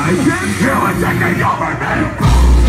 I think you are taking over me!